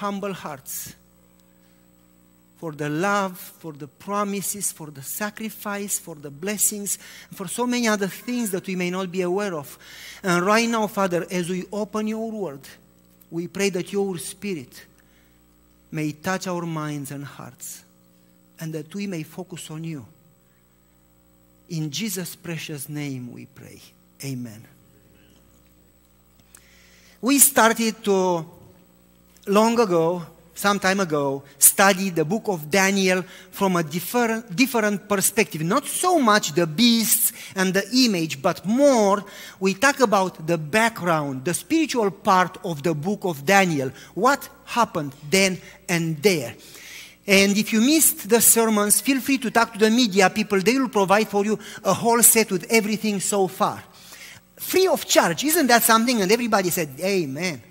humble hearts for the love, for the promises, for the sacrifice, for the blessings, for so many other things that we may not be aware of. And right now, Father, as we open your word, we pray that your spirit may touch our minds and hearts, and that we may focus on you. In Jesus' precious name we pray. Amen. We started to, long ago, some time ago, studied the book of Daniel from a different, different perspective. Not so much the beasts and the image, but more we talk about the background, the spiritual part of the book of Daniel. What happened then and there. And if you missed the sermons, feel free to talk to the media people. They will provide for you a whole set with everything so far. Free of charge. Isn't that something? And everybody said, Amen.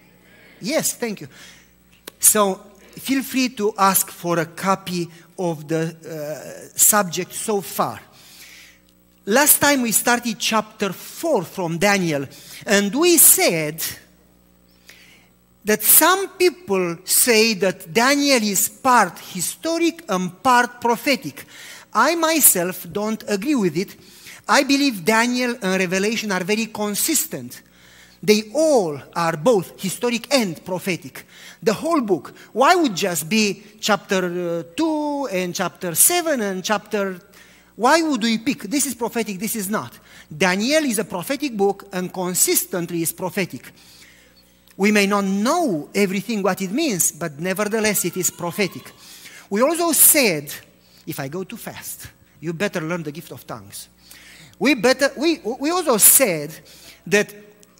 Yes, thank you. So feel free to ask for a copy of the uh, subject so far. Last time we started chapter 4 from Daniel, and we said that some people say that Daniel is part historic and part prophetic. I myself don't agree with it. I believe Daniel and Revelation are very consistent. They all are both historic and prophetic. The whole book. Why would just be chapter uh, 2 and chapter 7 and chapter. Why would we pick? This is prophetic, this is not. Daniel is a prophetic book and consistently is prophetic. We may not know everything what it means, but nevertheless it is prophetic. We also said, if I go too fast, you better learn the gift of tongues. We, better, we, we also said that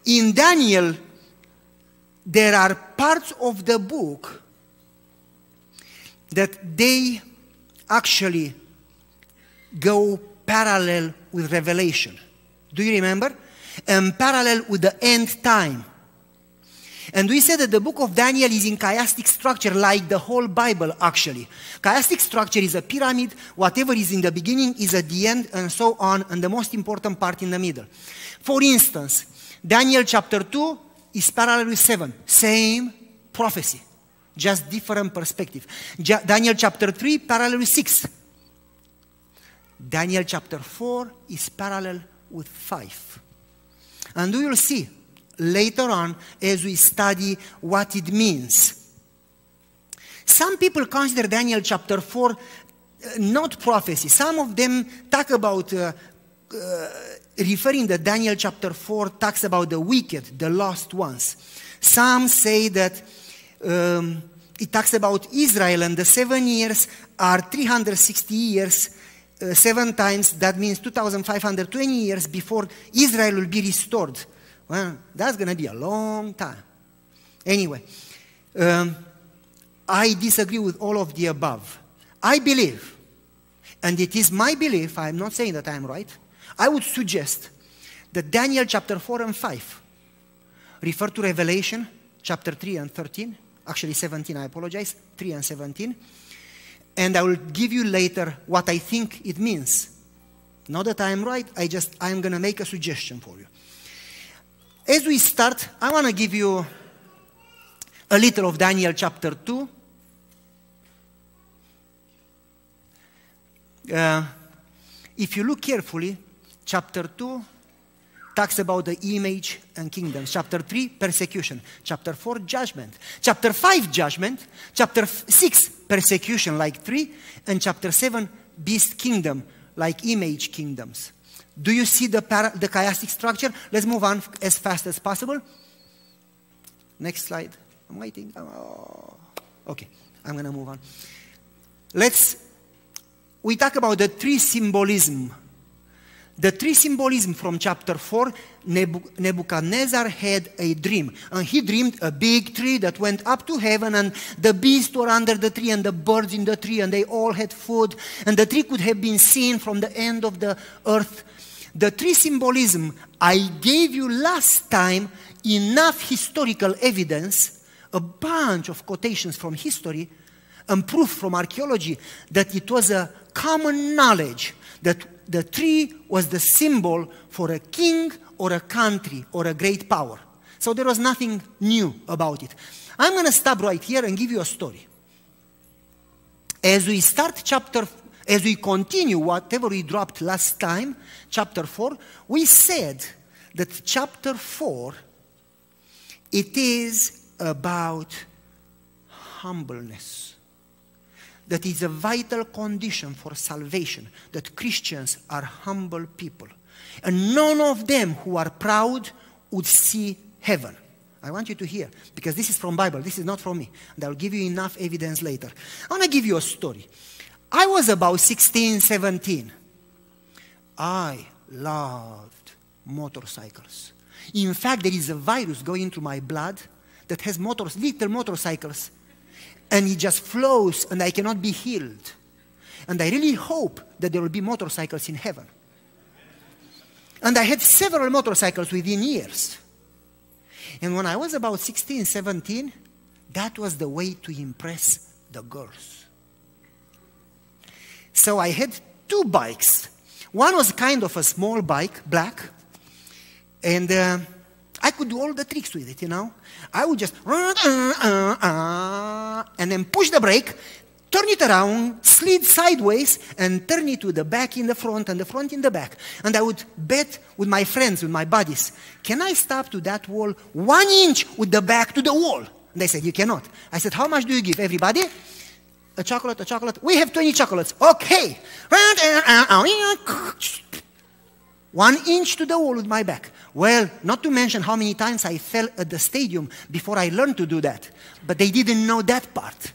in Daniel, there are parts of the book that they actually go parallel with Revelation. Do you remember? And parallel with the end time. And we said that the book of Daniel is in chiastic structure, like the whole Bible, actually. Chiastic structure is a pyramid, whatever is in the beginning is at the end, and so on, and the most important part in the middle. For instance, Daniel chapter 2 is parallel with 7, same prophecy, just different perspective. Daniel chapter 3, parallel with 6. Daniel chapter 4 is parallel with 5. And we will see later on as we study what it means. Some people consider Daniel chapter 4 uh, not prophecy. Some of them talk about uh, uh, referring that Daniel chapter 4 talks about the wicked, the lost ones. Some say that um, it talks about Israel and the seven years are 360 years, uh, seven times, that means 2,520 years before Israel will be restored. Well, that's going to be a long time. Anyway, um, I disagree with all of the above. I believe, and it is my belief, I'm not saying that I'm right, I would suggest that Daniel chapter 4 and 5 refer to Revelation chapter 3 and 13, actually 17, I apologize, 3 and 17. And I will give you later what I think it means. Not that I am right, I just I'm going to make a suggestion for you. As we start, I want to give you a little of Daniel chapter 2. Uh, if you look carefully, chapter 2 talks about the image and kingdoms. Chapter 3, persecution. Chapter 4, judgment. Chapter 5, judgment. Chapter 6, persecution, like 3. And chapter 7, beast kingdom, like image kingdoms. Do you see the, para- the chiastic structure? Let's move on as fast as possible. Next slide. I'm waiting. Oh. Okay, I'm going to move on. Let's, we talk about the three symbolism the three symbolism from chapter 4, Nebuchadnezzar had a dream. And he dreamed a big tree that went up to heaven, and the beasts were under the tree, and the birds in the tree, and they all had food. And the tree could have been seen from the end of the earth. The tree symbolism, I gave you last time enough historical evidence, a bunch of quotations from history, and proof from archaeology that it was a common knowledge that the tree was the symbol for a king or a country or a great power. So there was nothing new about it. I'm going to stop right here and give you a story. As we start chapter, as we continue whatever we dropped last time, chapter 4, we said that chapter 4, it is about humbleness. That is a vital condition for salvation, that Christians are humble people. And none of them who are proud would see heaven. I want you to hear, because this is from Bible, this is not from me. And I'll give you enough evidence later. I want to give you a story. I was about 16, 17. I loved motorcycles. In fact, there is a virus going through my blood that has motors, little motorcycles, and it just flows, and I cannot be healed. And I really hope that there will be motorcycles in heaven. And I had several motorcycles within years. And when I was about 16, 17, that was the way to impress the girls. So I had two bikes. One was kind of a small bike, black, and uh, I could do all the tricks with it, you know. I would just uh, uh, uh, and then push the brake, turn it around, slid sideways, and turn it to the back in the front and the front in the back. And I would bet with my friends, with my buddies, can I stop to that wall one inch with the back to the wall? And they said, you cannot. I said, how much do you give everybody? A chocolate, a chocolate. We have 20 chocolates. Okay. One inch to the wall with my back. Well, not to mention how many times I fell at the stadium before I learned to do that. But they didn't know that part.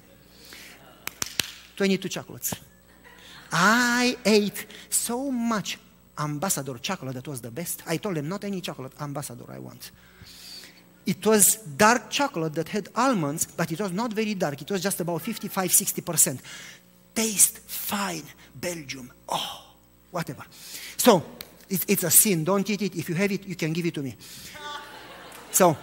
22 chocolates. I ate so much ambassador chocolate that was the best. I told them, not any chocolate, ambassador I want. It was dark chocolate that had almonds, but it was not very dark. It was just about 55, 60%. Taste fine, Belgium. Oh, whatever. So, it's, it's a sin. Don't eat it. If you have it, you can give it to me. So,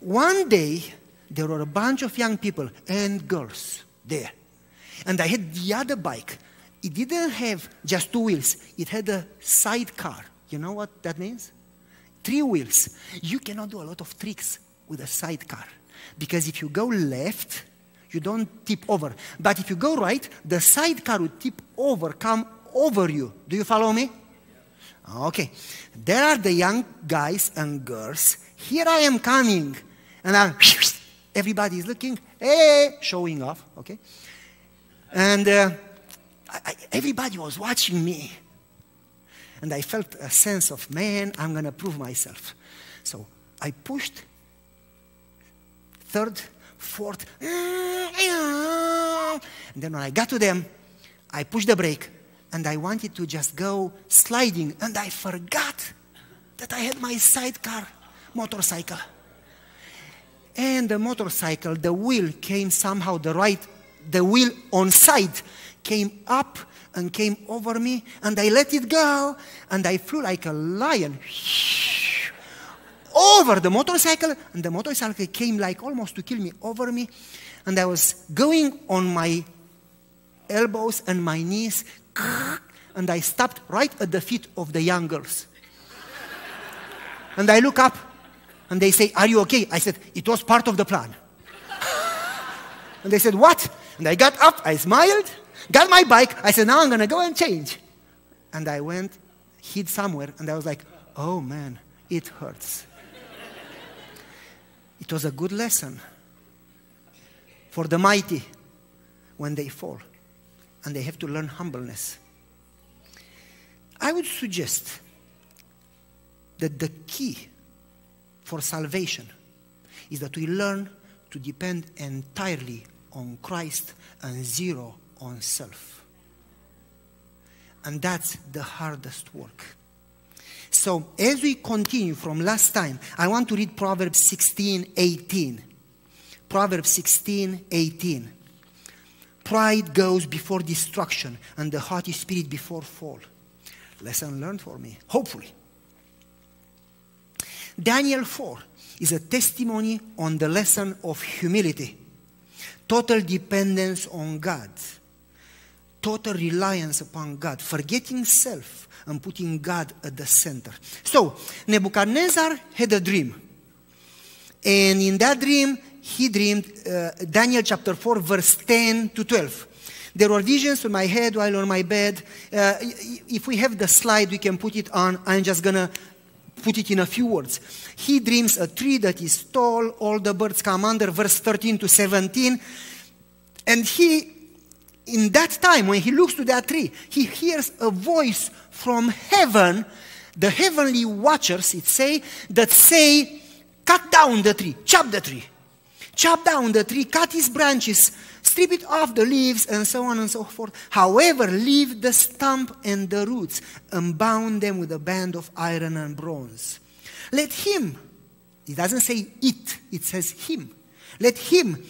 one day, there were a bunch of young people and girls there. And I had the other bike. It didn't have just two wheels, it had a sidecar. You know what that means? Three wheels. You cannot do a lot of tricks with a sidecar. Because if you go left, you don't tip over. But if you go right, the sidecar would tip over, come over you. Do you follow me? Okay. There are the young guys and girls. Here I am coming. And I'm Everybody is looking, hey, showing off, okay? And uh, I, I, everybody was watching me. And I felt a sense of, man, I'm going to prove myself. So I pushed third, fourth, and then when I got to them, I pushed the brake and I wanted to just go sliding, and I forgot that I had my sidecar motorcycle. And the motorcycle, the wheel came somehow the right, the wheel on side came up and came over me, and I let it go, and I flew like a lion over the motorcycle, and the motorcycle came like almost to kill me over me, and I was going on my elbows and my knees, and I stopped right at the feet of the young girls. and I look up, and they say, Are you okay? I said, It was part of the plan. and they said, What? And I got up, I smiled, got my bike. I said, Now I'm going to go and change. And I went, hid somewhere, and I was like, Oh man, it hurts. it was a good lesson for the mighty when they fall and they have to learn humbleness. I would suggest that the key for salvation is that we learn to depend entirely on Christ and zero on self. And that's the hardest work. So, as we continue from last time, I want to read Proverbs 16 18. Proverbs 16 18. Pride goes before destruction, and the haughty spirit before fall. Lesson learned for me, hopefully. Daniel 4 is a testimony on the lesson of humility, total dependence on God. total reliance upon God, forgetting self and putting God at the center. So, Nebuchadnezzar had a dream. And in that dream, he dreamed uh, Daniel chapter 4, verse 10 to 12. There were visions on my head while on my bed. Uh, if we have the slide, we can put it on. I'm just going to put it in a few words. He dreams a tree that is tall, all the birds come under, verse 13 to 17. And he, in that time, when he looks to that tree, he hears a voice from heaven, the heavenly watchers, it say, that say, cut down the tree, chop the tree. Chop down the tree, cut its branches, strip it off the leaves, and so on and so forth. However, leave the stump and the roots, and bound them with a band of iron and bronze. Let him, it doesn't say it, it says him. Let him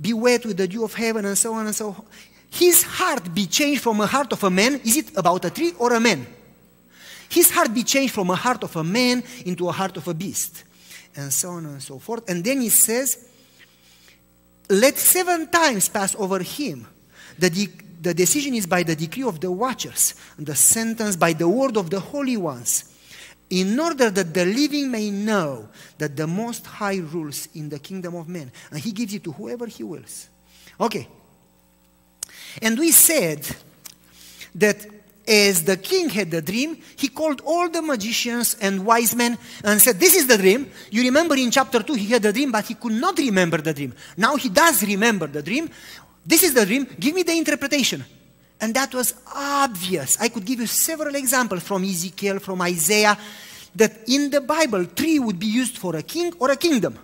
be wet with the dew of heaven, and so on and so forth. His heart be changed from a heart of a man. Is it about a tree or a man? His heart be changed from a heart of a man into a heart of a beast, and so on and so forth. And then he says, let seven times pass over him. The, de- the decision is by the decree of the watchers, and the sentence by the word of the holy ones, in order that the living may know that the Most High rules in the kingdom of men, and he gives it to whoever he wills. Okay. And we said that as the king had the dream, he called all the magicians and wise men and said, This is the dream. You remember in chapter 2, he had the dream, but he could not remember the dream. Now he does remember the dream. This is the dream. Give me the interpretation. And that was obvious. I could give you several examples from Ezekiel, from Isaiah, that in the Bible, tree would be used for a king or a kingdom.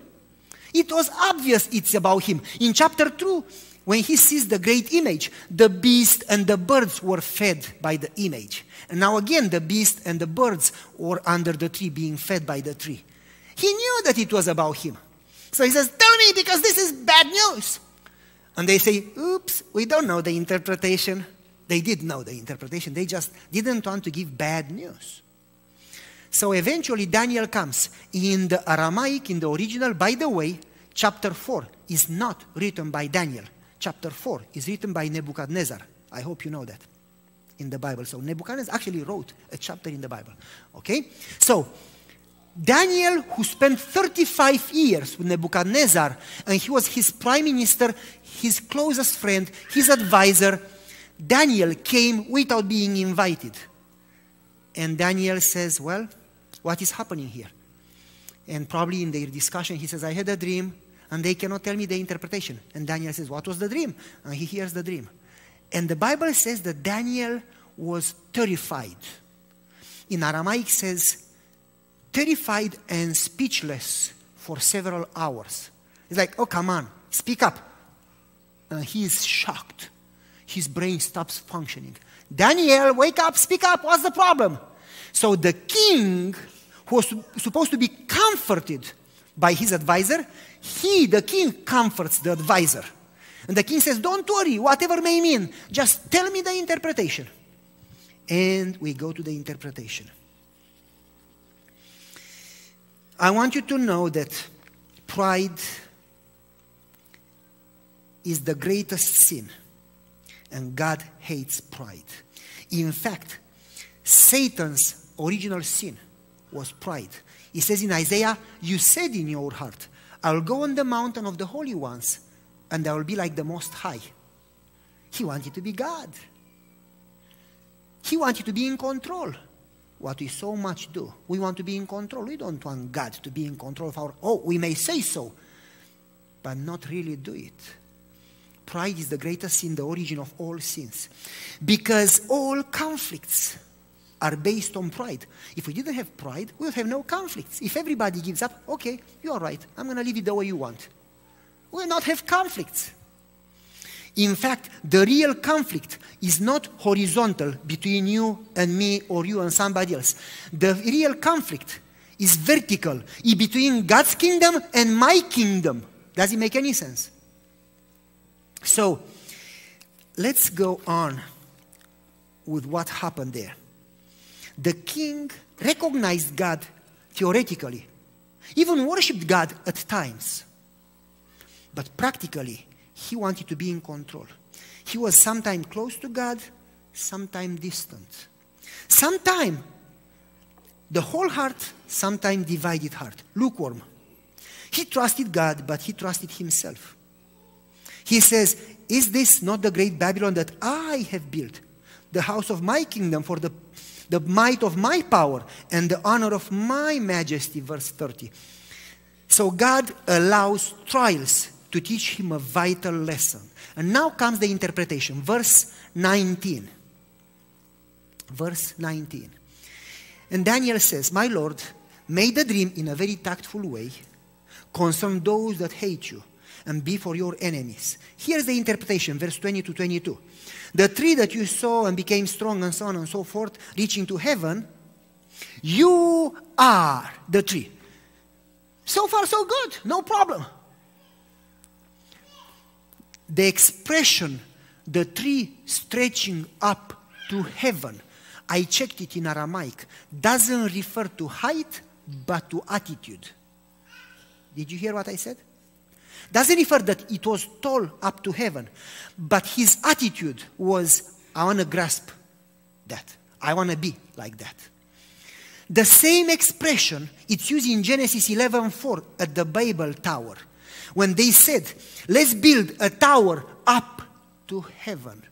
It was obvious it's about him. In chapter 2, when he sees the great image, the beast and the birds were fed by the image. And now again, the beast and the birds were under the tree being fed by the tree. He knew that it was about him. So he says, Tell me because this is bad news. And they say, Oops, we don't know the interpretation. They did know the interpretation, they just didn't want to give bad news. So eventually, Daniel comes in the Aramaic, in the original. By the way, chapter 4 is not written by Daniel chapter 4 is written by Nebuchadnezzar. I hope you know that in the Bible. So Nebuchadnezzar actually wrote a chapter in the Bible. Okay? So Daniel, who spent 35 years with Nebuchadnezzar, and he was his prime minister, his closest friend, his advisor, Daniel came without being invited. And Daniel says, Well, what is happening here? And probably in their discussion, he says, I had a dream and they cannot tell me the interpretation. And Daniel says, What was the dream? And he hears the dream. And the Bible says that Daniel was terrified. In Aramaic says, terrified and speechless for several hours. It's like, oh, come on, speak up. And he is shocked. His brain stops functioning. Daniel, wake up, speak up, what's the problem? So the king, who was supposed to be comforted by his advisor, he, the king, comforts the advisor. And the king says, Don't worry, whatever may mean, just tell me the interpretation. And we go to the interpretation. I want you to know that pride is the greatest sin, and God hates pride. In fact, Satan's original sin was pride. He says in Isaiah, You said in your heart, I will go on the mountain of the holy ones, and I will be like the Most High. He wanted to be God. He wanted to be in control. What we so much do, we want to be in control. We don't want God to be in control of our. Oh, we may say so, but not really do it. Pride is the greatest sin, the origin of all sins. Because all conflicts are based on pride. If we didn't have pride, we would have no conflicts. If everybody gives up, okay, you are right, I'm going to leave it the way you want. We will not have conflicts. In fact, the real conflict is not horizontal between you and me or you and somebody else. The real conflict is vertical, between God's kingdom and my kingdom. Does it make any sense? So, let's go on with what happened there. The king recognized God theoretically, even worshiped God at times. But practically, he wanted to be in control. He was sometime close to God, sometime distant. Sometime the whole heart, sometime divided heart, lukewarm. He trusted God, but he trusted himself. He says, Is this not the great Babylon that I have built, the house of my kingdom for the, the might of my power and the honor of my majesty? Verse 30. So God allows trials to teach him a vital lesson. And now comes the interpretation. Verse 19. Verse 19. And Daniel says, My Lord, may the dream in a very tactful way concern those that hate you and be for your enemies. Here's the interpretation, verse 20 to 22. The tree that you saw and became strong and so on and so forth, reaching to heaven, you are the tree. So far, so good, no problem. The expression, the tree stretching up to heaven, I checked it in Aramaic, doesn't refer to height but to attitude. Did you hear what I said? Doesn't refer that it was tall up to heaven, but his attitude was, I want to grasp that. I want to be like that. The same expression, it's used in Genesis 11:4 at the Babel Tower, when they said, let's build a tower up to heaven.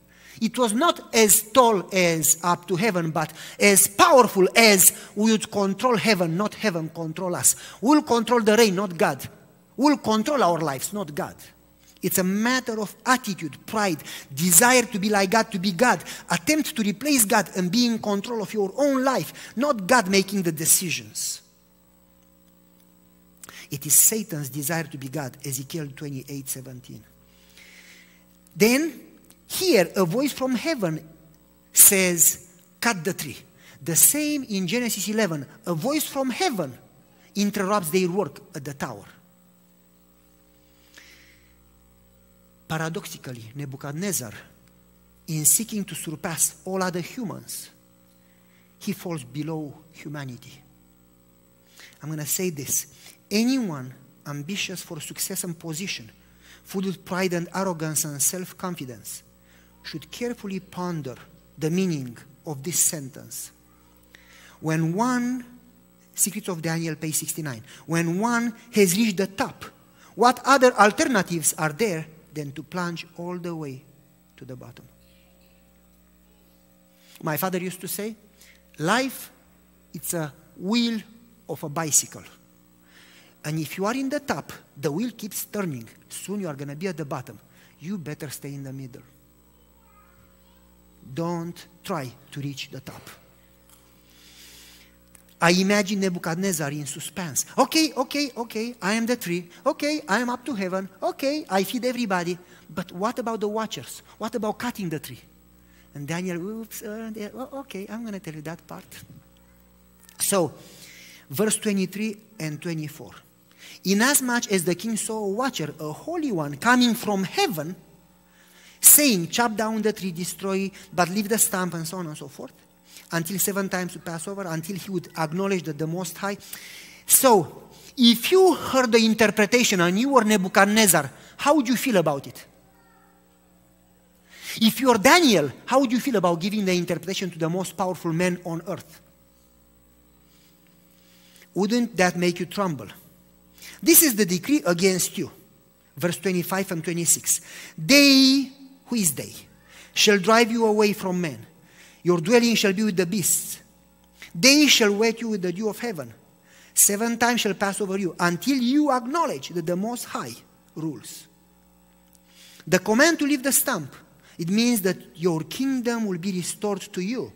It was not as tall as up to heaven, but as powerful as we would control heaven, not heaven control us. We'll control the rain, not God. We'll control our lives, not God. It's a matter of attitude, pride, desire to be like God, to be God, attempt to replace God and be in control of your own life, not God making the decisions. It is Satan's desire to be God, Ezekiel 28 17. Then here, a voice from heaven says, Cut the tree. The same in Genesis 11, a voice from heaven interrupts their work at the tower. Paradoxically, Nebuchadnezzar, in seeking to surpass all other humans, he falls below humanity. I'm going to say this anyone ambitious for success and position, full of pride and arrogance and self confidence, should carefully ponder the meaning of this sentence. When one, Secrets of Daniel, page 69, when one has reached the top, what other alternatives are there than to plunge all the way to the bottom? My father used to say, life, it's a wheel of a bicycle. And if you are in the top, the wheel keeps turning. Soon you are going to be at the bottom. You better stay in the middle. Don't try to reach the top. I imagine Nebuchadnezzar in suspense. Okay, okay, okay, I am the tree. Okay, I am up to heaven. Okay, I feed everybody. But what about the watchers? What about cutting the tree? And Daniel, oops, uh, okay, I'm going to tell you that part. So, verse 23 and 24. Inasmuch as the king saw a watcher, a holy one, coming from heaven, saying, chop down the tree, destroy, but leave the stump, and so on and so forth, until seven times would Passover, until he would acknowledge that the Most High. So, if you heard the interpretation and you were Nebuchadnezzar, how would you feel about it? If you're Daniel, how would you feel about giving the interpretation to the most powerful man on earth? Wouldn't that make you tremble? This is the decree against you. Verse 25 and 26. They who is they? Shall drive you away from men. Your dwelling shall be with the beasts. They shall wet you with the dew of heaven. Seven times shall pass over you until you acknowledge that the Most High rules. The command to leave the stump, it means that your kingdom will be restored to you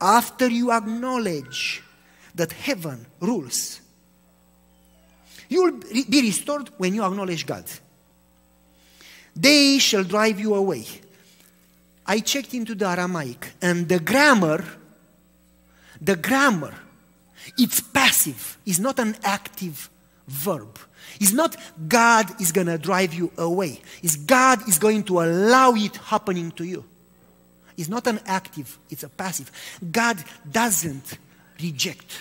after you acknowledge that heaven rules. You will be restored when you acknowledge God. They shall drive you away. I checked into the Aramaic, and the grammar, the grammar, it's passive, it's not an active verb. It's not God is going to drive you away. It's God is going to allow it happening to you. It's not an active, it's a passive. God doesn't reject,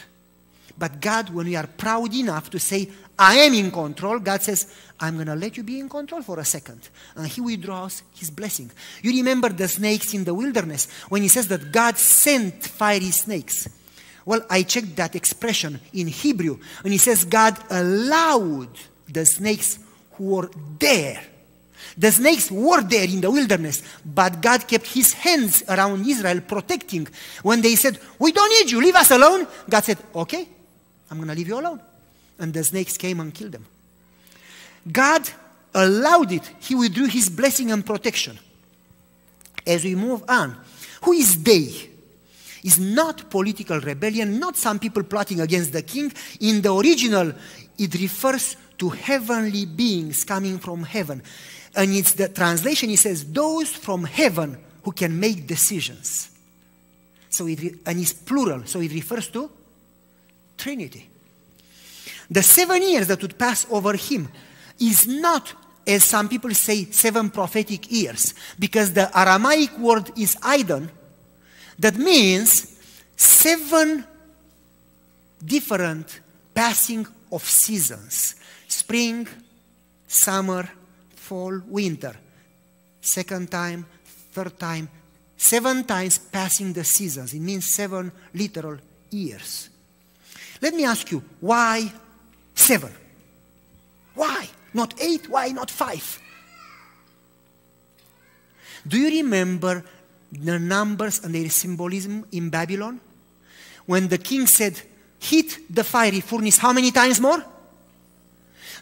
But God, when we are proud enough to say, I am in control, God says, I'm going to let you be in control for a second. And He withdraws His blessing. You remember the snakes in the wilderness when He says that God sent fiery snakes. Well, I checked that expression in Hebrew, and He says God allowed the snakes who were there. The snakes were there in the wilderness, but God kept his hands around Israel protecting. When they said, We don't need you, leave us alone, God said, Okay, I'm going to leave you alone. And the snakes came and killed them. God allowed it, He withdrew His blessing and protection. As we move on, who is they? Is not political rebellion, not some people plotting against the king. In the original, it refers to heavenly beings coming from heaven. And it's the translation, it says, those from heaven who can make decisions. So it, and it's plural, so it refers to Trinity. The seven years that would pass over him is not, as some people say, seven prophetic years, because the Aramaic word is Aidon, that means seven different passing of seasons spring, summer, fall, winter. Second time, third time, seven times passing the seasons. It means seven literal years. Let me ask you, why seven? Why? Not eight? Why not five? Do you remember the numbers and their symbolism in Babylon? When the king said, Hit the fiery furnace, how many times more?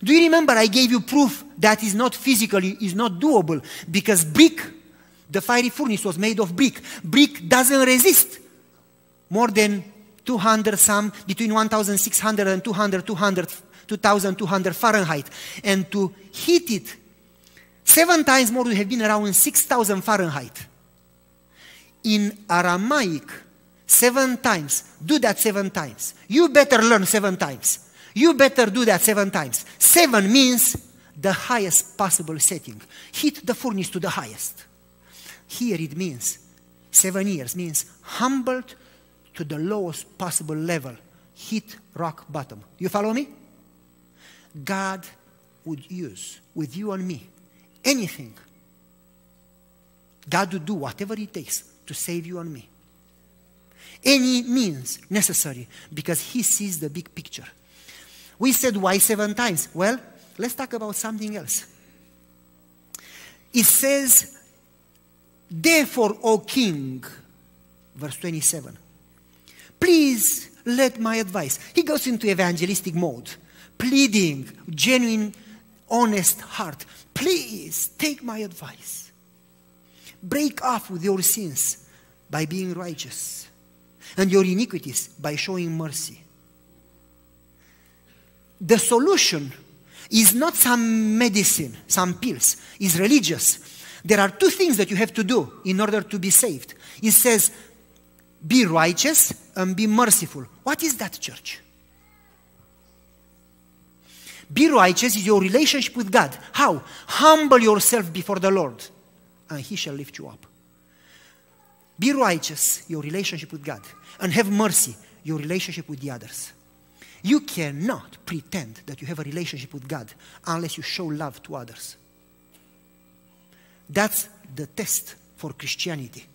Do you remember I gave you proof that is not physically, is not doable because brick, the fiery furnace was made of brick. Brick doesn't resist more than 200 some, between 1,600 and 200, 200, 2,200 Fahrenheit. And to heat it seven times more would have been around 6,000 Fahrenheit. In Aramaic, seven times, do that seven times. You better learn seven times. You better do that seven times. Seven means the highest possible setting. Heat the furnace to the highest. Here it means seven years means humbled to the lowest possible level. Hit rock bottom. You follow me? God would use with you and me anything. God would do whatever it takes to save you and me. Any means necessary because He sees the big picture. We said why seven times? Well, let's talk about something else. It says, Therefore, O king, verse 27, please let my advice. He goes into evangelistic mode, pleading, genuine, honest heart. Please take my advice. Break off with your sins by being righteous, and your iniquities by showing mercy the solution is not some medicine, some pills, is religious. There are two things that you have to do in order to be saved. It says, be righteous and be merciful. What is that, church? Be righteous is your relationship with God. How? Humble yourself before the Lord, and He shall lift you up. Be righteous, your relationship with God, and have mercy, your relationship with the others. You cannot pretend that you have a relationship with God unless you show love to others. That's the test for Christianity.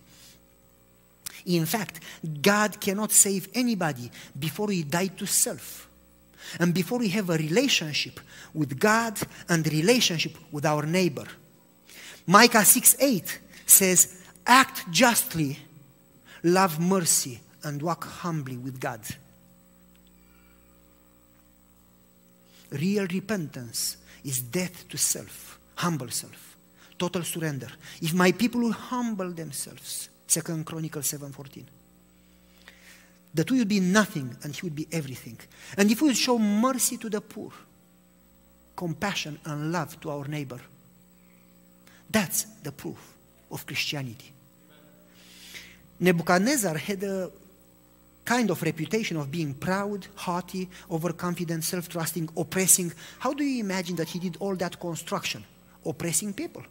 In fact, God cannot save anybody before we die to self. And before we have a relationship with God and relationship with our neighbor. Micah 6 8 says, Act justly, love mercy, and walk humbly with God. Real repentance is death to self, humble self, total surrender. If my people will humble themselves, Second Chronicles 7:14, that we will be nothing and he will be everything. And if we will show mercy to the poor, compassion and love to our neighbor, that's the proof of Christianity. Nebuchadnezzar had a kind of reputation of being proud, haughty, overconfident, self trusting, oppressing. How do you imagine that he did all that construction? Oppressing people.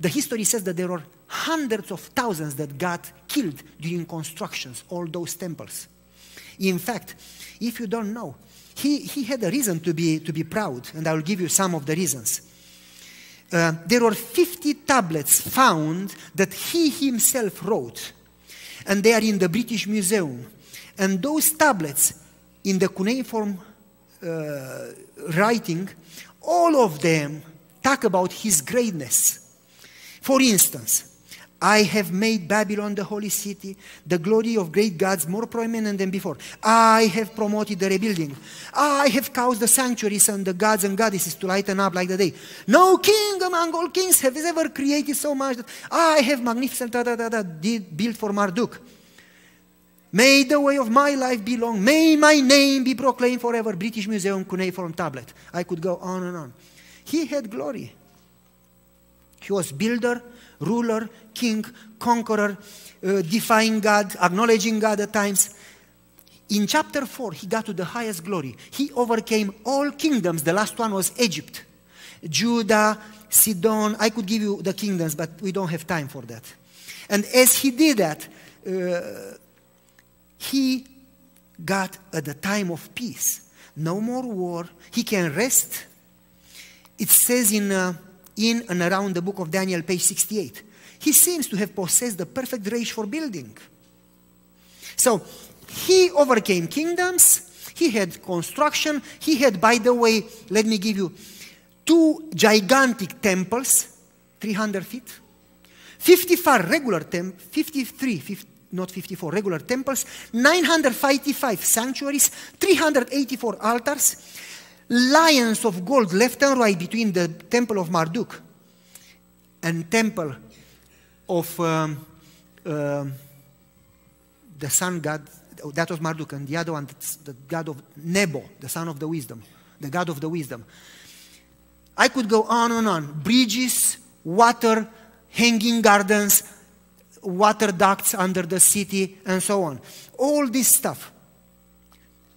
The history says that there were hundreds of thousands that got killed during constructions, all those temples. In fact, if you don't know, he, he had a reason to be, to be proud, and I will give you some of the reasons. Uh, there were 50 tablets found that he himself wrote, and they are in the British Museum. And those tablets, in the cuneiform uh, writing, all of them talk about his greatness. For instance, I have made Babylon the holy city, the glory of great gods more prominent than before. I have promoted the rebuilding. I have caused the sanctuaries and the gods and goddesses to lighten up like the day. No king among all kings has ever created so much that I have magnificent da, da, da, da, did built for Marduk. May the way of my life be long. May my name be proclaimed forever. British Museum cuneiform tablet. I could go on and on. He had glory. He was builder, ruler, king, conqueror, uh, defying God, acknowledging God at times. In chapter 4, he got to the highest glory. He overcame all kingdoms. The last one was Egypt, Judah, Sidon. I could give you the kingdoms, but we don't have time for that. And as he did that, uh, he got at the time of peace. No more war. He can rest. It says in uh, in and around the book of Daniel, page 68. He seems to have possessed the perfect range for building. So he overcame kingdoms, he had construction, he had, by the way, let me give you two gigantic temples, 300 feet, 54 regular temples, 53, 50, not 54, regular temples, 955 sanctuaries, 384 altars, lions of gold left and right between the temple of Marduk and temple of um, uh, the sun god, that was Marduk, and the other one, the god of Nebo, the son of the wisdom, the god of the wisdom. I could go on and on. Bridges, water, hanging gardens, water ducts under the city, and so on. All this stuff.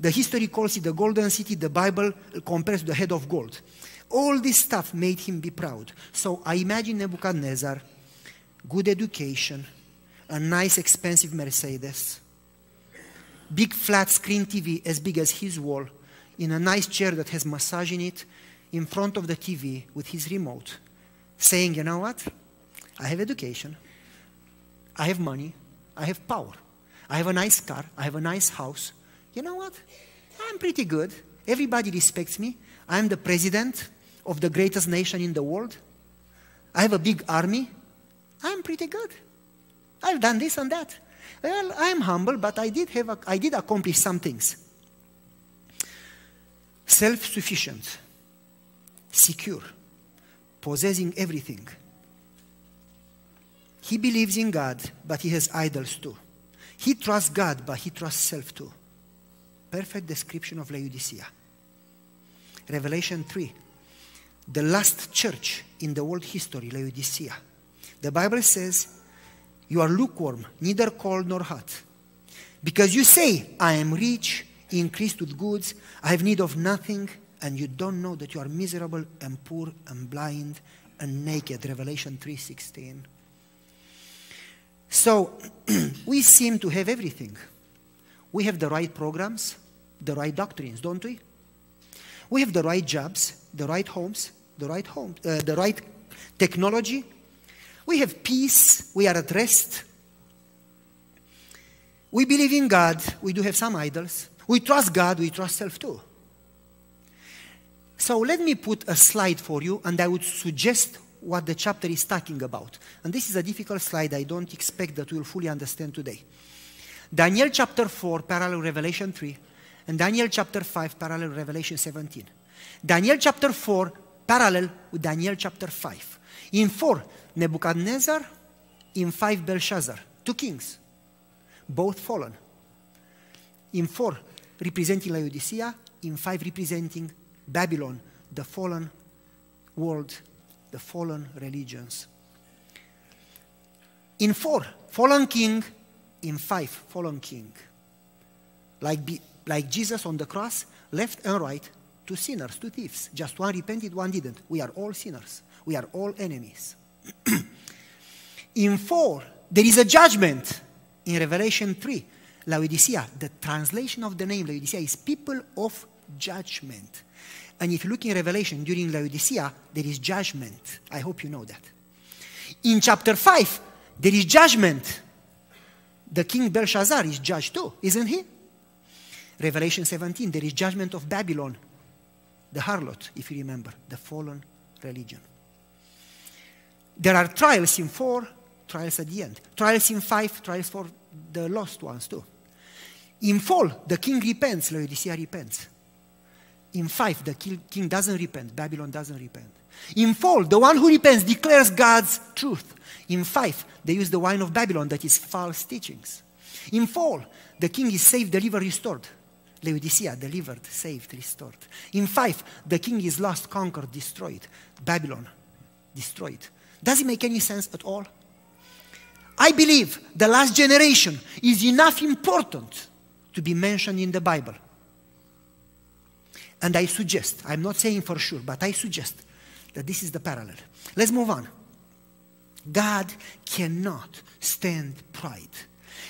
The history calls it the golden city, the Bible compares to the head of gold. All this stuff made him be proud. So I imagine Nebuchadnezzar, good education, a nice expensive Mercedes, big flat screen TV as big as his wall, in a nice chair that has massage in it, in front of the TV with his remote, saying, You know what? I have education, I have money, I have power, I have a nice car, I have a nice house, you know what? I'm pretty good. Everybody respects me. I'm the president of the greatest nation in the world. I have a big army. I'm pretty good. I've done this and that. Well, I'm humble, but I did, have a, I did accomplish some things. Self sufficient, secure, possessing everything. He believes in God, but he has idols too. He trusts God, but he trusts self too perfect description of Laodicea. Revelation 3, the last church in the world history, Laodicea. The Bible says, You are lukewarm, neither cold nor hot. Because you say, I am rich, increased with goods, I have need of nothing, and you don't know that you are miserable and poor and blind and naked. Revelation 3:16. So we seem to have everything. We have the right programs, the right doctrines, don't we? We have the right jobs, the right homes, the right homes, uh, the right technology. We have peace. We are at rest. We believe in God. We do have some idols. We trust God. We trust self too. So let me put a slide for you, and I would suggest what the chapter is talking about. And this is a difficult slide. I don't expect that we'll fully understand today. Daniel chapter 4, parallel Revelation 3, and Daniel chapter 5, parallel Revelation 17. Daniel chapter 4, parallel with Daniel chapter 5. In 4, Nebuchadnezzar, in 5, Belshazzar, two kings, both fallen. In 4, representing Laodicea, in 5, representing Babylon, the fallen world, the fallen religions. In 4, fallen king, in 5, fallen king. Like like Jesus on the cross, left and right, to sinners, to thieves. Just one repented, one didn't. We are all sinners. We are all enemies. in 4, there is a judgment. In Revelation 3, Laodicea, the translation of the name Laodicea is people of judgment. And if you look in Revelation during Laodicea, there is judgment. I hope you know that. In chapter 5, there is judgment. The king Belshazzar is judged too, isn't he? Revelation 17, there is judgment of Babylon, the harlot, if you remember, the fallen religion. There are trials in four, trials at the end. Trials in five, trials for the lost ones too. In four, the king repents, Laodicea repents. In five, the king doesn't repent, Babylon doesn't repent. In four, the one who repents declares God's truth. In five, they use the wine of Babylon, that is false teachings. In four, the king is saved, delivered, restored. Laodicea, delivered, saved, restored. In five, the king is lost, conquered, destroyed. Babylon, destroyed. Does it make any sense at all? I believe the last generation is enough important to be mentioned in the Bible. And I suggest, I'm not saying for sure, but I suggest that this is the parallel. Let's move on. God cannot stand pride.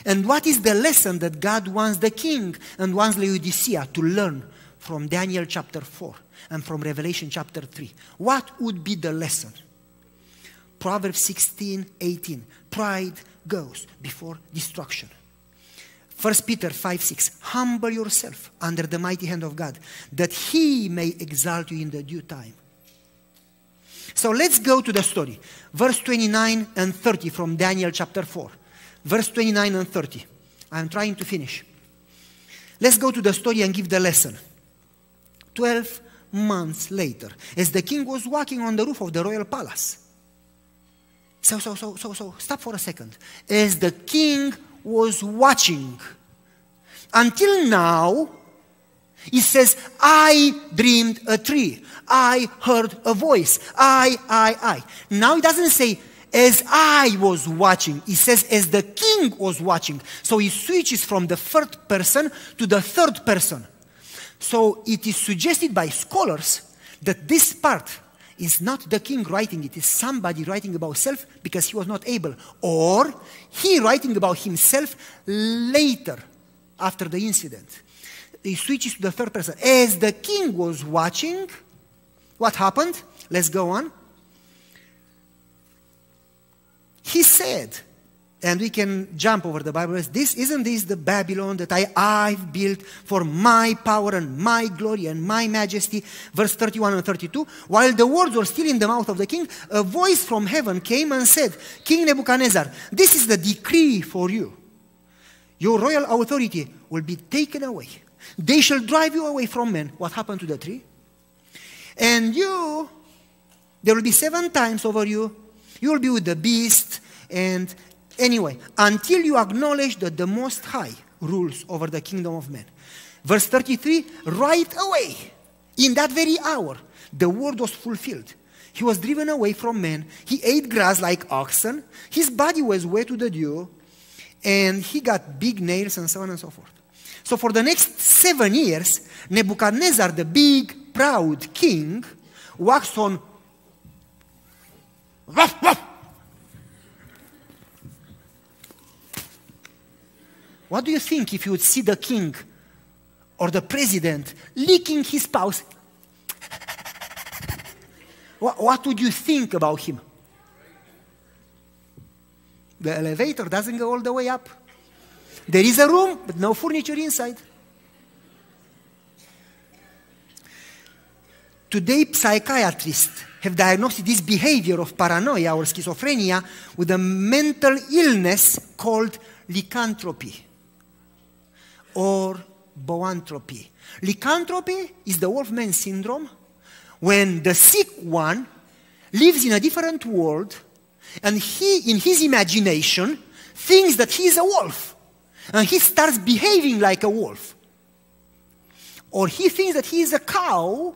And what is the lesson that God wants the king and wants Laodicea to learn from Daniel chapter 4 and from Revelation chapter 3? What would be the lesson? Proverbs 16, 18. Pride goes before destruction. 1 Peter 5 6. Humble yourself under the mighty hand of God, that he may exalt you in the due time. So let's go to the story. Verse 29 and 30 from Daniel chapter 4. Verse 29 and 30. I'm trying to finish. Let's go to the story and give the lesson. 12 months later, as the king was walking on the roof of the royal palace. So, so, so, so, so, stop for a second. As the king was watching. Until now, it says, I dreamed a tree. I heard a voice. I, I, I. Now it doesn't say, as I was watching. He says, as the king was watching. So he switches from the third person to the third person. So it is suggested by scholars that this part is not the king writing it, is somebody writing about self because he was not able. Or he writing about himself later after the incident. He switches to the third person. As the king was watching, what happened? Let's go on. He said, and we can jump over the Bible. This isn't this the Babylon that I, I've built for my power and my glory and my majesty. Verse 31 and 32. While the words were still in the mouth of the king, a voice from heaven came and said, King Nebuchadnezzar, this is the decree for you. Your royal authority will be taken away. They shall drive you away from men. What happened to the tree? And you, there will be seven times over you. You will be with the beast and Anyway, until you acknowledge that the Most High rules over the kingdom of men. Verse 33 right away, in that very hour, the word was fulfilled. He was driven away from men. He ate grass like oxen. His body was wet to the dew. And he got big nails and so on and so forth. So, for the next seven years, Nebuchadnezzar, the big, proud king, walks on What do you think if you would see the king or the president licking his spouse? what, what would you think about him? The elevator doesn't go all the way up. There is a room, but no furniture inside. Today, psychiatrists have diagnosed this behavior of paranoia or schizophrenia with a mental illness called lycanthropy or boanthropy. Lycanthropy is the wolfman syndrome when the sick one lives in a different world and he, in his imagination, thinks that he is a wolf and he starts behaving like a wolf. Or he thinks that he is a cow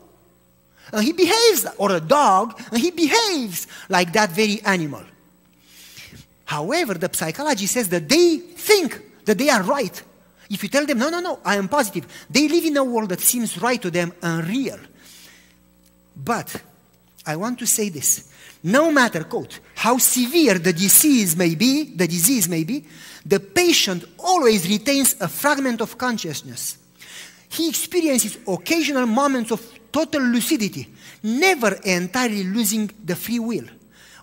and he behaves, or a dog, and he behaves like that very animal. However, the psychology says that they think that they are right if you tell them, no, no, no, I am positive, they live in a world that seems right to them and real. But I want to say this. No matter, quote, how severe the disease may be, the disease may be, the patient always retains a fragment of consciousness. He experiences occasional moments of total lucidity, never entirely losing the free will,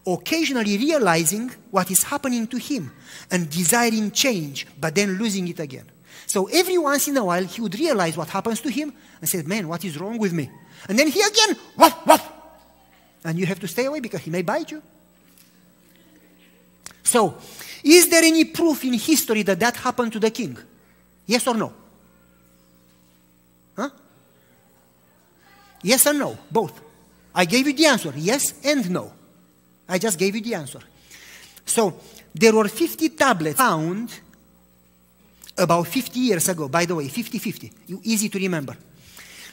occasionally realizing what is happening to him and desiring change, but then losing it again. So every once in a while, he would realize what happens to him and say, Man, what is wrong with me? And then he again, what, what? And you have to stay away because he may bite you. So, is there any proof in history that that happened to the king? Yes or no? Yes and no, both. I gave you the answer, yes and no. I just gave you the answer. So, there were 50 tablets found about 50 years ago, by the way, 50 50, easy to remember.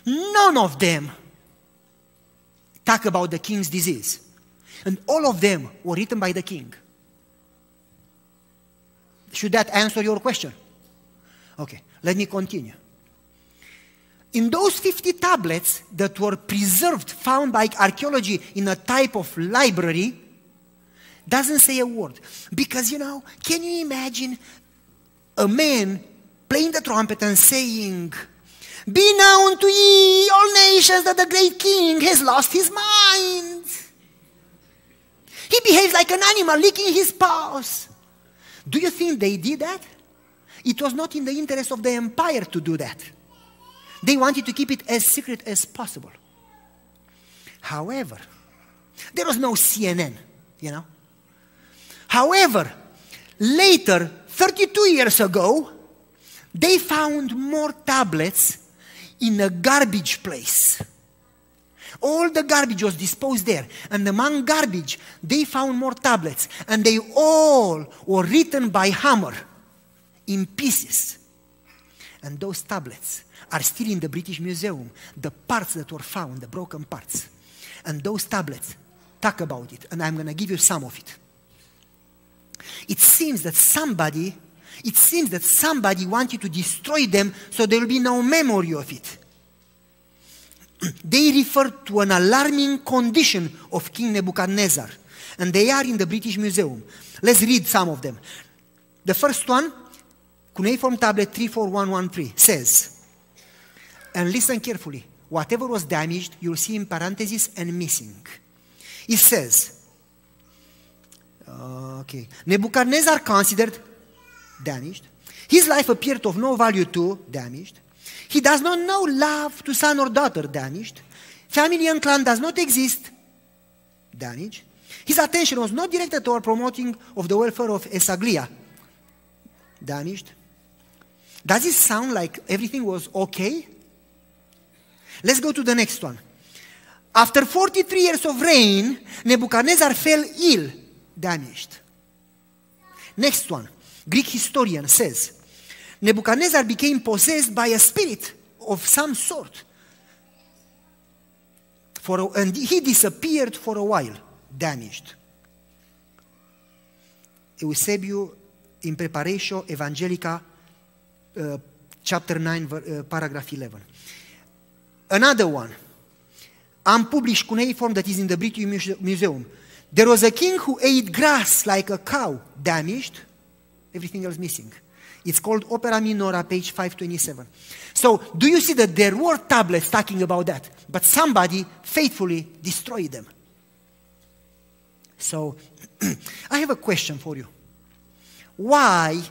None of them talk about the king's disease. And all of them were written by the king. Should that answer your question? Okay, let me continue. In those 50 tablets that were preserved, found by archaeology in a type of library, doesn't say a word. Because, you know, can you imagine a man playing the trumpet and saying, Be known to ye, all nations, that the great king has lost his mind. He behaves like an animal, licking his paws. Do you think they did that? It was not in the interest of the empire to do that. They wanted to keep it as secret as possible. However, there was no CNN, you know. However, later 32 years ago, they found more tablets in a garbage place. All the garbage was disposed there. And among garbage, they found more tablets. And they all were written by hammer in pieces. And those tablets are still in the British Museum, the parts that were found, the broken parts. And those tablets talk about it. And I'm going to give you some of it. It seems that somebody, it seems that somebody wanted to destroy them so there will be no memory of it. they refer to an alarming condition of King Nebuchadnezzar, and they are in the British Museum. Let's read some of them. The first one, cuneiform tablet 34113, says, and listen carefully, whatever was damaged, you'll see in parentheses and missing. It says, Okay. Nebuchadnezzar considered damaged. His life appeared of no value to damaged. He does not know love to son or daughter damaged. Family and clan does not exist damaged. His attention was not directed toward promoting of the welfare of Esagila damaged. Does it sound like everything was okay? Let's go to the next one. After 43 years of reign, Nebuchadnezzar fell ill damaged. Next one, Greek historian says Nebuchadnezzar became possessed by a spirit of some sort. For a, and he disappeared for a while, damaged. Eusebiu, in Preparatio Evangelica, uh, chapter 9, uh, paragraph 11. Another one, I'm unpublished cuneiform that is in the British Museum. There was a king who ate grass like a cow, damaged, everything else missing. It's called Opera Minora, page 527. So, do you see that there were tablets talking about that, but somebody faithfully destroyed them? So, I have a question for you. Why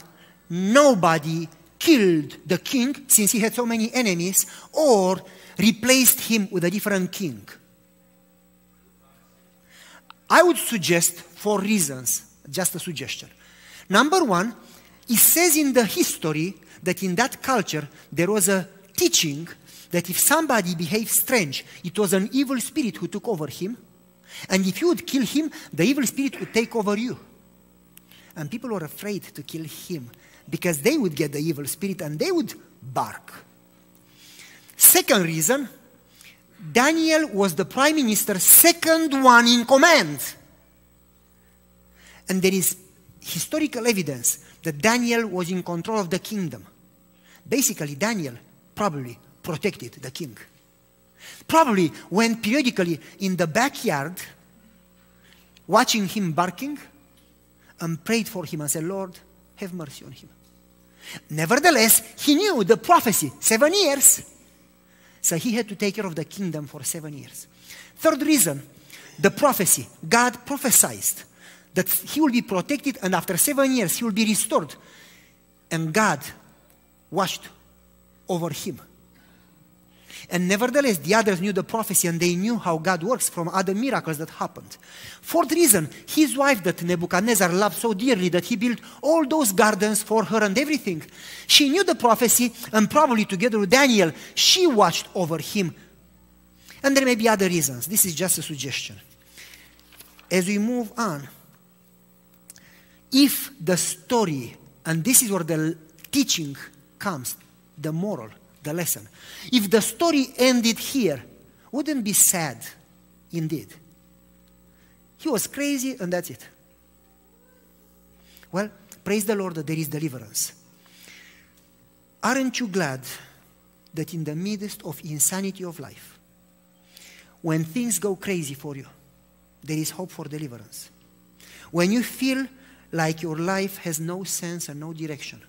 nobody killed the king since he had so many enemies or replaced him with a different king? I would suggest four reasons, just a suggestion. Number one, it says in the history that in that culture there was a teaching that if somebody behaved strange, it was an evil spirit who took over him. And if you would kill him, the evil spirit would take over you. And people were afraid to kill him because they would get the evil spirit and they would bark. Second reason, Daniel was the prime minister's second one in command. And there is historical evidence that Daniel was in control of the kingdom. Basically, Daniel probably protected the king. Probably went periodically in the backyard, watching him barking, and prayed for him and said, Lord, have mercy on him. Nevertheless, he knew the prophecy seven years. So he had to take care of the kingdom for seven years. Third reason the prophecy. God prophesied that he will be protected and after seven years he will be restored. And God watched over him. And nevertheless, the others knew the prophecy and they knew how God works from other miracles that happened. Fourth reason, his wife that Nebuchadnezzar loved so dearly that he built all those gardens for her and everything. She knew the prophecy and probably together with Daniel, she watched over him. And there may be other reasons. This is just a suggestion. As we move on, if the story, and this is where the teaching comes, the moral, the lesson. If the story ended here, wouldn't be sad indeed. He was crazy and that's it. Well, praise the Lord that there is deliverance. Aren't you glad that in the midst of insanity of life, when things go crazy for you, there is hope for deliverance? When you feel like your life has no sense and no direction,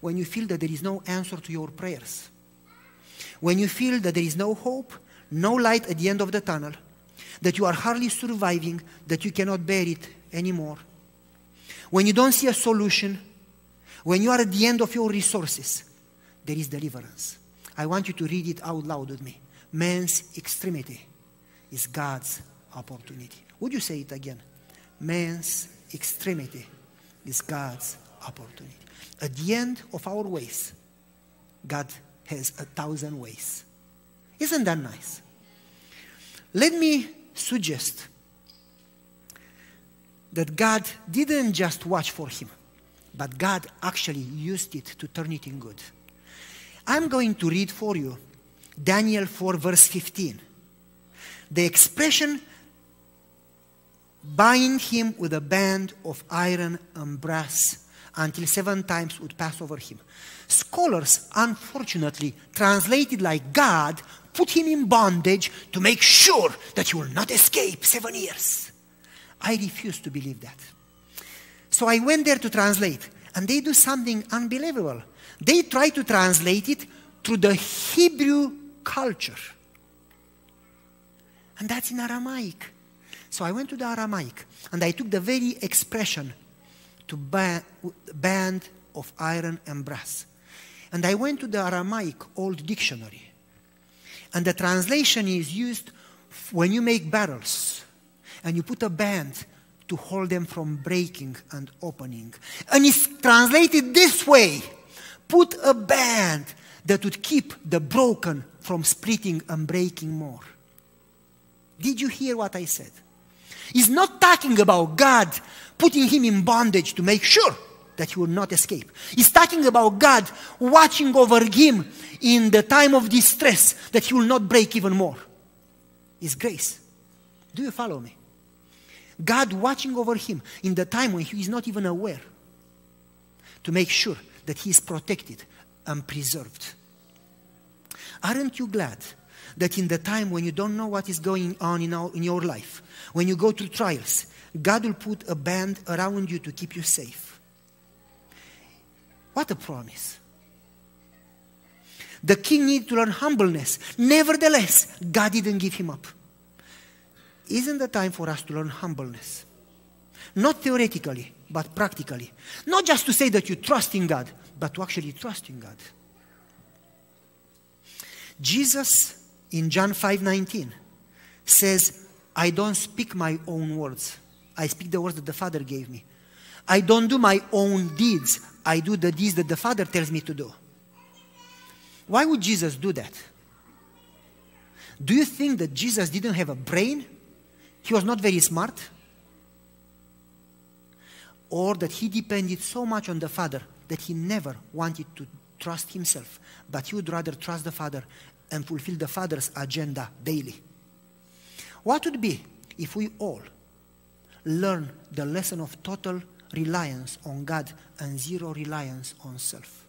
when you feel that there is no answer to your prayers, when you feel that there is no hope, no light at the end of the tunnel, that you are hardly surviving, that you cannot bear it anymore, when you don't see a solution, when you are at the end of your resources, there is deliverance. I want you to read it out loud with me. Man's extremity is God's opportunity. Would you say it again? Man's extremity is God's opportunity. At the end of our ways, God has a thousand ways. Isn't that nice? Let me suggest that God didn't just watch for him, but God actually used it to turn it in good. I'm going to read for you Daniel 4, verse 15. The expression bind him with a band of iron and brass until seven times would pass over him. Scholars, unfortunately, translated like God put him in bondage to make sure that he will not escape seven years. I refuse to believe that. So I went there to translate, and they do something unbelievable. They try to translate it through the Hebrew culture. And that's in Aramaic. So I went to the Aramaic and I took the very expression to band, band of iron and brass. And I went to the Aramaic Old Dictionary. And the translation is used when you make barrels and you put a band to hold them from breaking and opening. And it's translated this way put a band that would keep the broken from splitting and breaking more. Did you hear what I said? He's not talking about God putting him in bondage to make sure that he will not escape. He's talking about God watching over him in the time of distress that he will not break even more. His grace. Do you follow me? God watching over him in the time when he is not even aware to make sure that he is protected and preserved. Aren't you glad that in the time when you don't know what is going on in, in your life, when you go through trials, God will put a band around you to keep you safe. What a promise. The king needed to learn humbleness. Nevertheless, God didn't give him up. Isn't the time for us to learn humbleness? Not theoretically, but practically. Not just to say that you trust in God, but to actually trust in God. Jesus in John 5:19 says, "I don't speak my own words. I speak the words that the Father gave me. I don't do my own deeds. I do the deeds that the Father tells me to do." Why would Jesus do that? Do you think that Jesus didn't have a brain? He was not very smart? Or that he depended so much on the Father that he never wanted to trust himself, but he would rather trust the Father and fulfill the Father's agenda daily. What would be if we all learn the lesson of total reliance on God and zero reliance on self?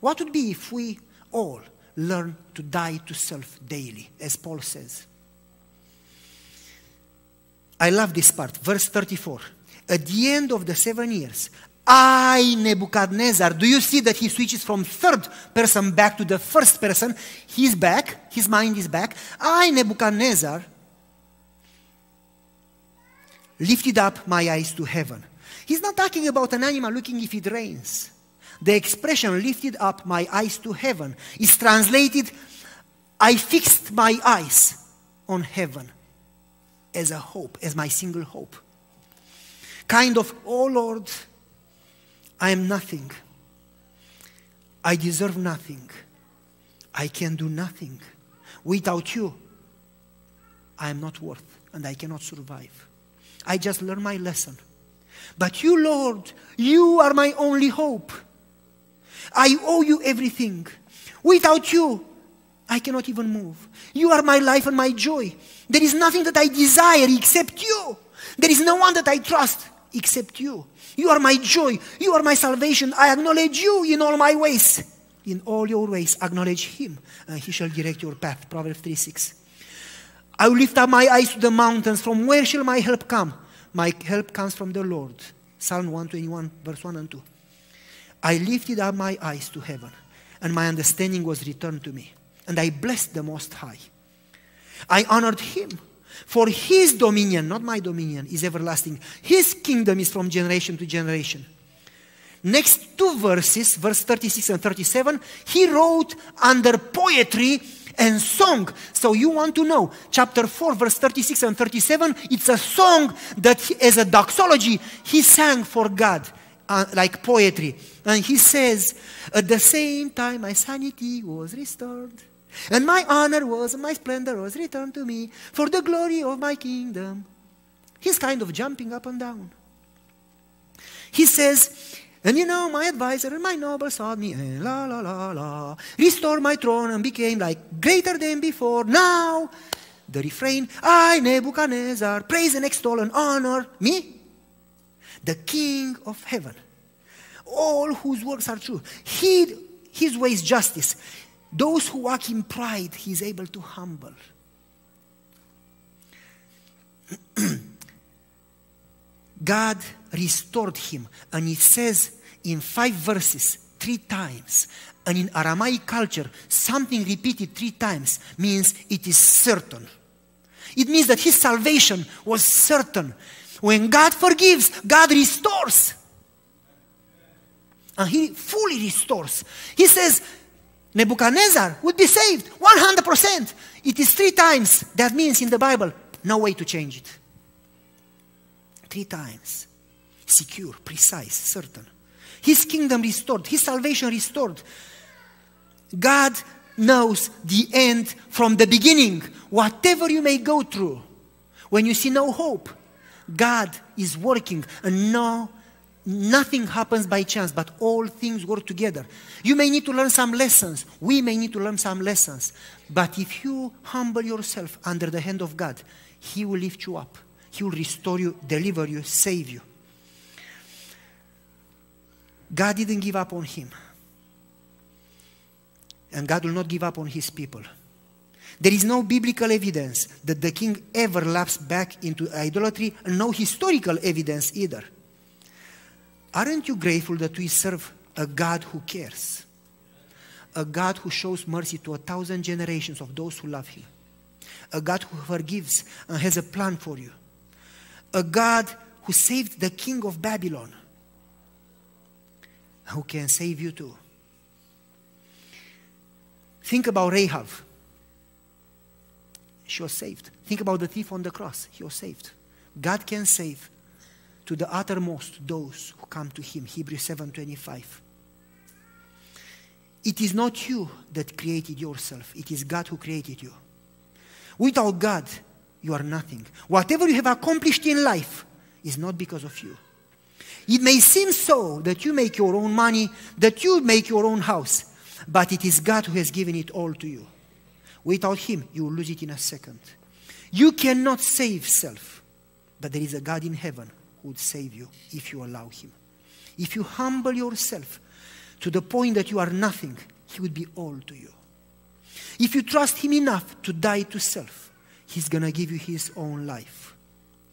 What would be if we all learn to die to self daily, as Paul says. I love this part, verse 34. At the end of the seven years, I, Nebuchadnezzar, do you see that he switches from third person back to the first person? He's back, his mind is back. I, Nebuchadnezzar, lifted up my eyes to heaven. He's not talking about an animal looking if it rains. The expression lifted up my eyes to heaven is translated I fixed my eyes on heaven as a hope, as my single hope. Kind of, oh Lord, I am nothing. I deserve nothing. I can do nothing. Without you, I am not worth and I cannot survive. I just learned my lesson. But you, Lord, you are my only hope. I owe you everything. Without you, I cannot even move. You are my life and my joy. There is nothing that I desire except you. There is no one that I trust except you. You are my joy. You are my salvation. I acknowledge you in all my ways. In all your ways, acknowledge him, and he shall direct your path. Proverbs 3 6. I will lift up my eyes to the mountains. From where shall my help come? My help comes from the Lord. Psalm 121, verse 1 and 2. I lifted up my eyes to heaven, and my understanding was returned to me. And I blessed the Most High. I honored him. For his dominion, not my dominion, is everlasting. His kingdom is from generation to generation. Next two verses, verse 36 and 37, he wrote under poetry and song. So you want to know, chapter 4, verse 36 and 37, it's a song that, he, as a doxology, he sang for God, uh, like poetry. And he says, At the same time, my sanity was restored, and my honor was, and my splendor was returned to me for the glory of my kingdom. He's kind of jumping up and down. He says, and you know, my advisor and my noble sought me, and la la la la, restored my throne and became like greater than before. Now, the refrain, I, Nebuchadnezzar, praise and extol and honor me, the King of heaven, all whose works are true. He, his way is justice. Those who walk in pride, he is able to humble. God restored him. And it says in five verses, three times. And in Aramaic culture, something repeated three times means it is certain. It means that his salvation was certain. When God forgives, God restores. And he fully restores. He says, Nebuchadnezzar would be saved 100%. It is three times. That means in the Bible, no way to change it. Three times. Secure, precise, certain. His kingdom restored, His salvation restored. God knows the end from the beginning. Whatever you may go through, when you see no hope, God is working and no, nothing happens by chance, but all things work together. You may need to learn some lessons. We may need to learn some lessons. But if you humble yourself under the hand of God, He will lift you up. He will restore you, deliver you, save you. God didn't give up on him. And God will not give up on his people. There is no biblical evidence that the king ever lapsed back into idolatry, and no historical evidence either. Aren't you grateful that we serve a God who cares? A God who shows mercy to a thousand generations of those who love him. A God who forgives and has a plan for you a God who saved the king of Babylon, who can save you too. Think about Rahab. She was saved. Think about the thief on the cross. He was saved. God can save to the uttermost those who come to him. Hebrews 7:25. It is not you that created yourself. It is God who created you. Without God, you are nothing. Whatever you have accomplished in life is not because of you. It may seem so that you make your own money, that you make your own house, but it is God who has given it all to you. Without Him, you will lose it in a second. You cannot save self, but there is a God in heaven would save you if you allow Him. If you humble yourself to the point that you are nothing, He would be all to you. If you trust Him enough to die to self, He's going to give you His own life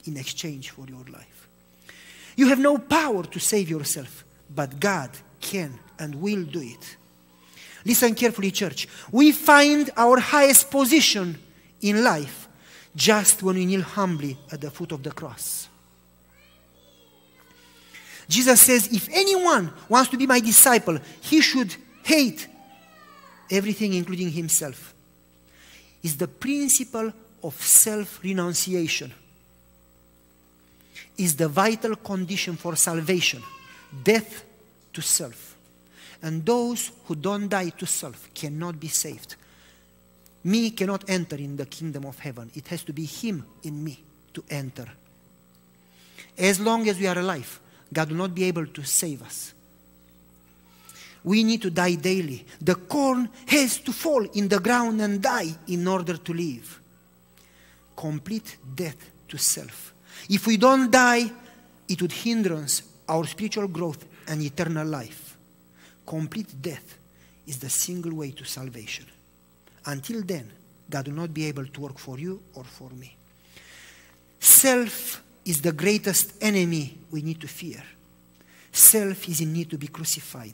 in exchange for your life. You have no power to save yourself, but God can and will do it. Listen carefully, church. We find our highest position in life just when we kneel humbly at the foot of the cross. Jesus says, if anyone wants to be my disciple, he should hate everything, including himself. Is the principle of self renunciation, is the vital condition for salvation death to self. And those who don't die to self cannot be saved. Me cannot enter in the kingdom of heaven. It has to be Him in me to enter. As long as we are alive, God will not be able to save us. We need to die daily. The corn has to fall in the ground and die in order to live. Complete death to self. If we don't die, it would hinder our spiritual growth and eternal life. Complete death is the single way to salvation. Until then, God will not be able to work for you or for me. Self is the greatest enemy we need to fear. Self is in need to be crucified.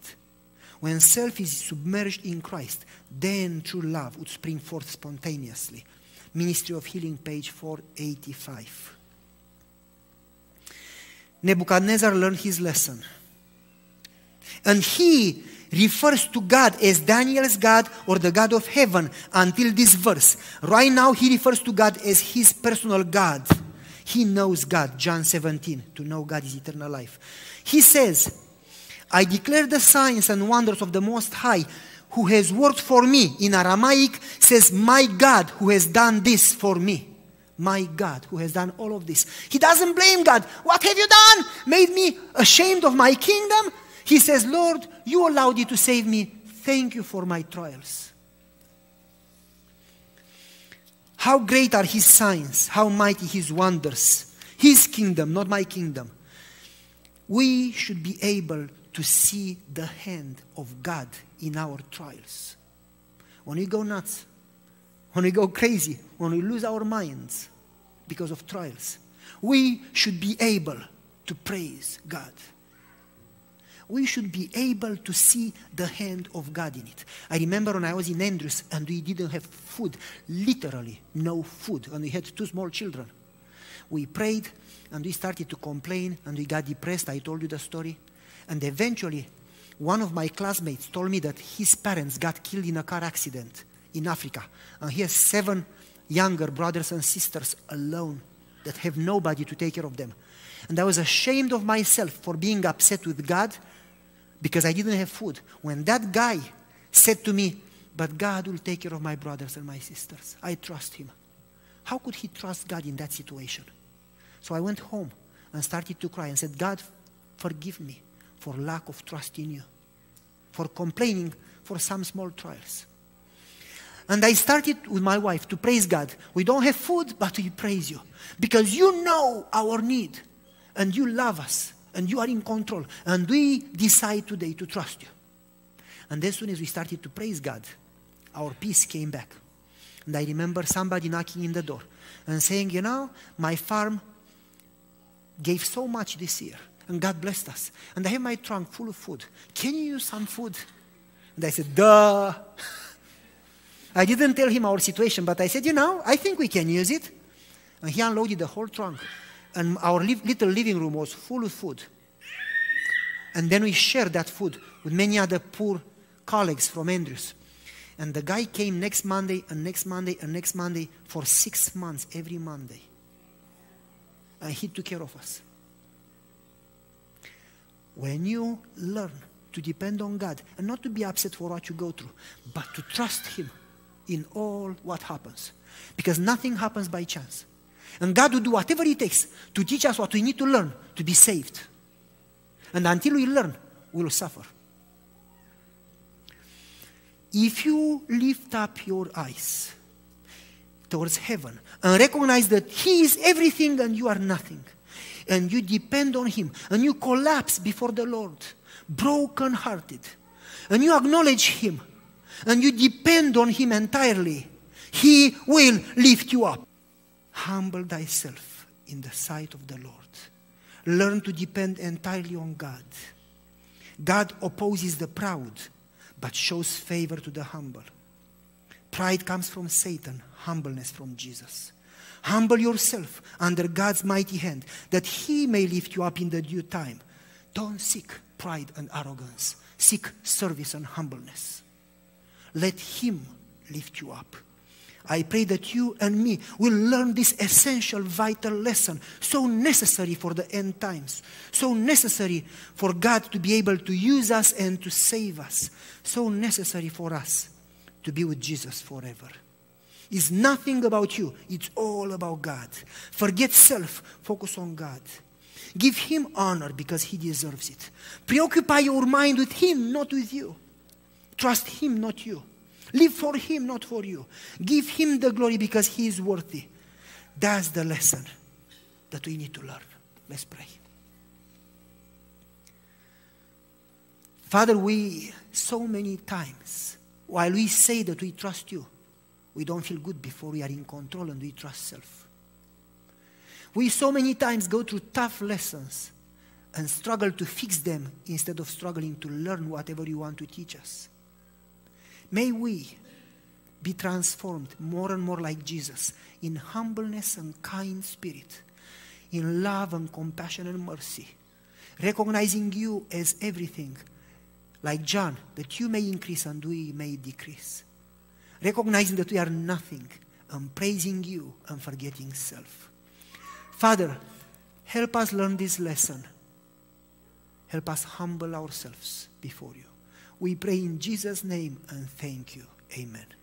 When self is submerged in Christ, then true love would spring forth spontaneously. Ministry of Healing, page 485. Nebuchadnezzar learned his lesson. And he refers to God as Daniel's God or the God of heaven until this verse. Right now, he refers to God as his personal God. He knows God, John 17. To know God is eternal life. He says, I declare the signs and wonders of the Most High who has worked for me. In Aramaic says, My God who has done this for me. My God who has done all of this. He doesn't blame God. What have you done? Made me ashamed of my kingdom? He says, Lord, you allowed it to save me. Thank you for my trials. How great are his signs, how mighty his wonders. His kingdom, not my kingdom. We should be able to see the hand of God in our trials. When we go nuts, when we go crazy, when we lose our minds because of trials, we should be able to praise God we should be able to see the hand of God in it. I remember when I was in Andrews and we didn't have food, literally no food, and we had two small children. We prayed and we started to complain and we got depressed. I told you the story. And eventually, one of my classmates told me that his parents got killed in a car accident in Africa. And he has seven younger brothers and sisters alone that have nobody to take care of them. And I was ashamed of myself for being upset with God because I didn't have food. When that guy said to me, But God will take care of my brothers and my sisters, I trust him. How could he trust God in that situation? So I went home and started to cry and said, God, forgive me for lack of trust in you, for complaining for some small trials. And I started with my wife to praise God. We don't have food, but we praise you because you know our need and you love us and you are in control. And we decide today to trust you. And as soon as we started to praise God, our peace came back. And I remember somebody knocking in the door and saying, You know, my farm gave so much this year, and God blessed us. And I have my trunk full of food. Can you use some food? And I said, Duh. I didn't tell him our situation, but I said, You know, I think we can use it. And he unloaded the whole trunk and our li- little living room was full of food. And then we shared that food with many other poor colleagues from Andrews. And the guy came next Monday and next Monday and next Monday for six months, every Monday. And he took care of us. When you learn to depend on God and not to be upset for what you go through, but to trust Him in all what happens, because nothing happens by chance. And God will do whatever it takes to teach us what we need to learn to be saved. And until we learn, we will suffer. If you lift up your eyes towards heaven and recognize that He is everything and you are nothing, and you depend on Him, and you collapse before the Lord, broken hearted, and you acknowledge Him, and you depend on Him entirely, He will lift you up. Humble thyself in the sight of the Lord. Learn to depend entirely on God. God opposes the proud, but shows favor to the humble. Pride comes from Satan, humbleness from Jesus. Humble yourself under God's mighty hand, that He may lift you up in the due time. Don't seek pride and arrogance, seek service and humbleness. Let Him lift you up. I pray that you and me will learn this essential, vital lesson, so necessary for the end times, so necessary for God to be able to use us and to save us, so necessary for us to be with Jesus forever. It's nothing about you, it's all about God. Forget self, focus on God. Give Him honor because He deserves it. Preoccupy your mind with Him, not with you. Trust Him, not you. Live for Him, not for you. Give Him the glory because He is worthy. That's the lesson that we need to learn. Let's pray. Father, we so many times, while we say that we trust you, we don't feel good before we are in control and we trust self. We so many times go through tough lessons and struggle to fix them instead of struggling to learn whatever you want to teach us. May we be transformed more and more like Jesus in humbleness and kind spirit, in love and compassion and mercy, recognizing you as everything, like John, that you may increase and we may decrease, recognizing that we are nothing and praising you and forgetting self. Father, help us learn this lesson. Help us humble ourselves before you. We pray in Jesus' name and thank you. Amen.